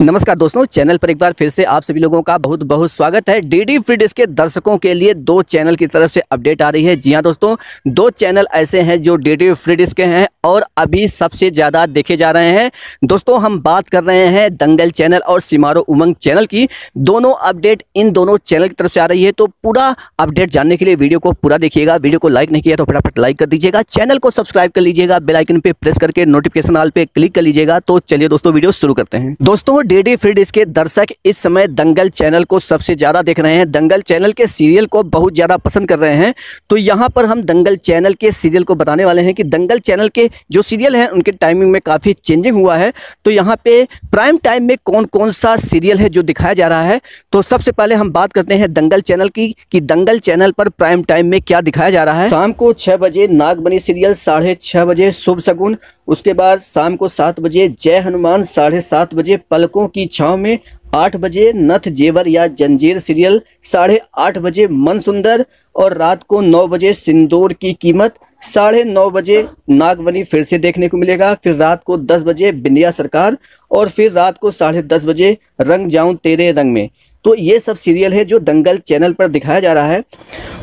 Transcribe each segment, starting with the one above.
नमस्कार दोस्तों, चैनल पर एक बार फिर से आप सभी लोगों का बहुत बहुत स्वागत है। डीडी फ्री डिस्क के दर्शकों के लिए दो चैनल की तरफ़ से अपडेट आ रही है। जी हाँ दोस्तों, दो चैनल ऐसे हैं जो डीडी फ्री के हैं और अभी सबसे ज़्यादा देखे जा रहे हैं। दोस्तों, हम बात कर रहे हैं दंगल चैनल और सिमारो उमंग चैनल की। दोनों अपडेट इन दोनों चैनल की तरफ़ से आ रही है तो पूरा अपडेट जानने के लिए वीडियो को पूरा देखिएगा। वीडियो को लाइक नहीं किया तो फटाफट लाइक कर दीजिएगा। चैनल को सब्सक्राइब कर लीजिएगा बेलाइकन पे प्रेस करके नोटिफिकेशन आल पे क्लिक कर लीजिएगा। तो चलिए दोस्तों, वीडियो शुरू करते हैं। दोस्तों डीडी फ्री डिस्क के दर्शक इस समय दंगल चैनल को सबसे ज़्यादा देख रहे हैं। दंगल चैनल के सीरियल को बहुत ज़्यादा पसंद कर रहे हैं। तो यहाँ पर हम दंगल चैनल के सीरियल को बताने वाले हैं कि दंगल चैनल के जो सीरियल हैं, उनके टाइमिंग में काफ़ी चेंजिंग हुआ है। तो यहाँ पे प्राइम टाइम में कौन कौन सा सीरियल है जो दिखाया जा रहा है? तो सबसे पहले हम बात करते हैं दंगल चैनल की, कि दंगल चैनल पर प्राइम टाइम में क्या दिखाया जा रहा है। शाम को छः बजे नागबनी सीरियल, साढ़े छः बजे शुभ शगुन। उसके बाद शाम को सात बजे जय हनुमान, साढ़े सात बजे पलकों की छाव में आठ बजे नथ जेवर या जंजीर सीरियल, साढ़े आठ बजे मन सुंदर और रात को नौ बजे सिंदूर की कीमत, साढ़े नौ बजे नागवनी फिर से देखने को मिलेगा, फिर रात को दस बजे बिंदिया सरकार और फिर रात को साढ़े दस बजे रंग जाऊँ तेरे रंग में। तो ये सब सीरियल है जो दंगल चैनल पर दिखाया जा रहा है।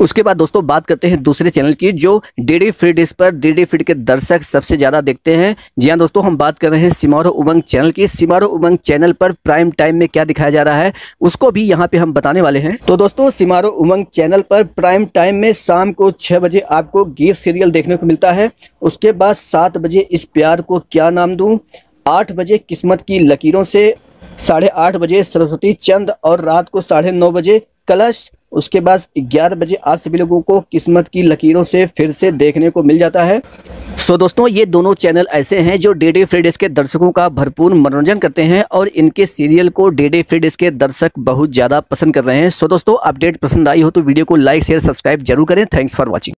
उसके बाद दोस्तों बात करते हैं दूसरे चैनल की, जो डी फ्री डिश पर डी फ्री के दर्शक सबसे ज़्यादा देखते हैं। जी हाँ दोस्तों, हम बात कर रहे हैं सिमारो उमंग चैनल की। सिमारो उमंग चैनल पर प्राइम टाइम में क्या दिखाया जा रहा है, उसको भी यहाँ पे हम बताने वाले हैं। तो दोस्तों, सिमारो उमंग चैनल पर प्राइम टाइम में शाम को छः बजे आपको गीत सीरियल देखने को मिलता है। उसके बाद सात बजे इस प्यार को क्या नाम दूँ? आठ बजे किस्मत की लकीरों से साढ़े आठ बजे सरस्वती चंद और रात को साढ़े नौ बजे कलश उसके बाद ग्यारह बजे आप सभी लोगों को किस्मत की लकीरों से फिर से देखने को मिल जाता है। सो so, दोस्तों ये दोनों चैनल ऐसे हैं जो डी डी फ्री डिस्क के दर्शकों का भरपूर मनोरंजन करते हैं और इनके सीरियल को डी डी फ्री के दर्शक बहुत ज़्यादा पसंद कर रहे हैं। सो so, दोस्तों अपडेट पसंद आई हो तो वीडियो को लाइक शेयर सब्सक्राइब ज़रूर करें। Thanks for watching